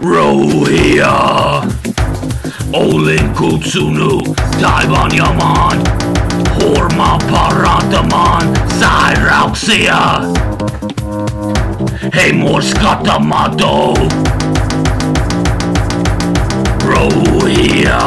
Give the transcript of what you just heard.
Rohia. Olin Kutsunu Taiwan Yaman. Horma Parantaman Cyroxia Hey Katamado. Rohia.